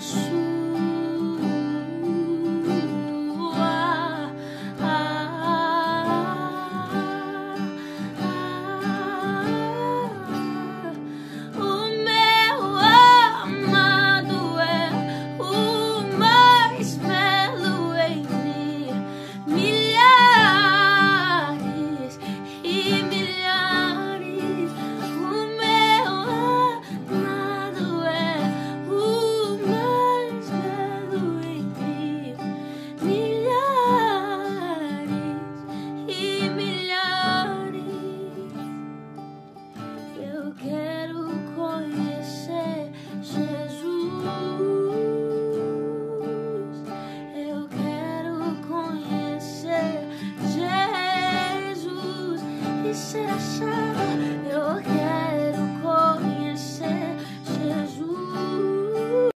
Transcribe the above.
수 你傻傻。